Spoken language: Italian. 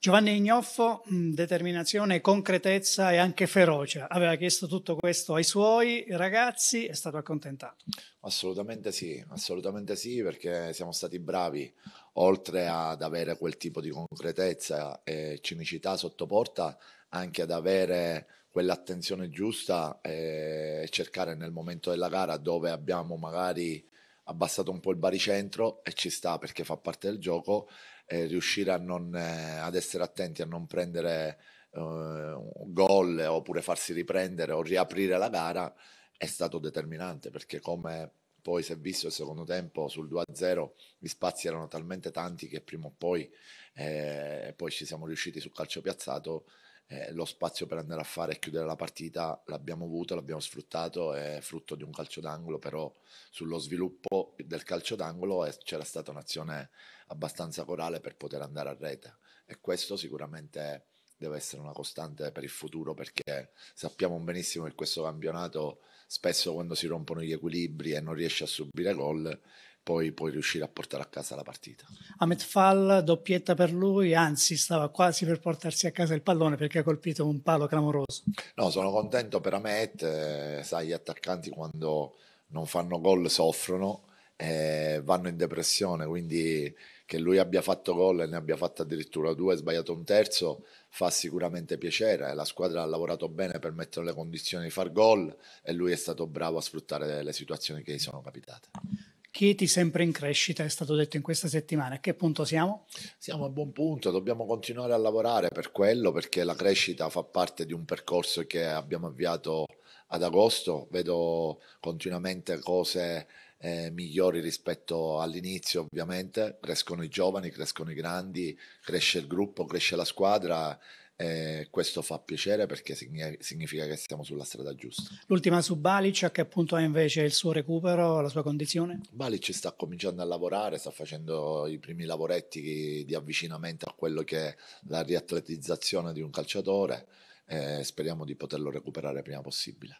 Giovanni Ignoffo, determinazione, concretezza e anche ferocia. Aveva chiesto tutto questo ai suoi ragazzi, è stato accontentato. Assolutamente sì, assolutamente sì, perché siamo stati bravi, oltre ad avere quel tipo di concretezza e cinicità sotto porta, anche ad avere quell'attenzione giusta e cercare nel momento della gara dove abbiamo magari abbassato un po' il baricentro e ci sta perché fa parte del gioco, eh, riuscire non, eh, ad essere attenti a non prendere eh, gol oppure farsi riprendere o riaprire la gara è stato determinante perché come poi si è visto il secondo tempo sul 2-0 gli spazi erano talmente tanti che prima o poi eh, poi ci siamo riusciti sul calcio piazzato eh, lo spazio per andare a fare e chiudere la partita l'abbiamo avuto, l'abbiamo sfruttato, è frutto di un calcio d'angolo, però sullo sviluppo del calcio d'angolo c'era stata un'azione abbastanza corale per poter andare a rete. E questo sicuramente deve essere una costante per il futuro perché sappiamo benissimo che questo campionato spesso quando si rompono gli equilibri e non riesce a subire gol poi puoi riuscire a portare a casa la partita. Ahmed Fall, doppietta per lui, anzi stava quasi per portarsi a casa il pallone perché ha colpito un palo clamoroso. No, sono contento per Ahmed, eh, sai gli attaccanti quando non fanno gol soffrono, eh, vanno in depressione, quindi che lui abbia fatto gol e ne abbia fatto addirittura due, sbagliato un terzo, fa sicuramente piacere. La squadra ha lavorato bene per mettere le condizioni di far gol e lui è stato bravo a sfruttare le situazioni che gli sono capitate. Chieti sempre in crescita, è stato detto in questa settimana. A che punto siamo? Siamo a buon punto, dobbiamo continuare a lavorare per quello perché la crescita fa parte di un percorso che abbiamo avviato ad agosto. Vedo continuamente cose eh, migliori rispetto all'inizio, ovviamente. Crescono i giovani, crescono i grandi, cresce il gruppo, cresce la squadra e questo fa piacere perché significa che siamo sulla strada giusta. L'ultima su Balic, a che punto è invece il suo recupero, la sua condizione? Balic sta cominciando a lavorare, sta facendo i primi lavoretti di avvicinamento a quello che è la riatletizzazione di un calciatore e speriamo di poterlo recuperare prima possibile.